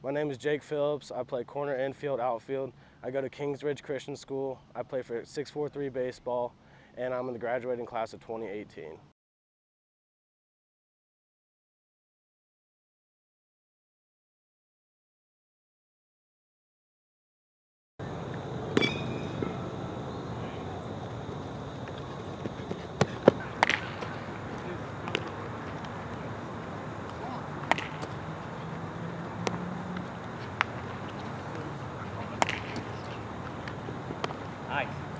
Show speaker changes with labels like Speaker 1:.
Speaker 1: My name is Jake Phillips. I play corner, infield, outfield. I go to Kings Ridge Christian School. I play for 643 baseball, and I'm in the graduating class of 2018.
Speaker 2: Nice.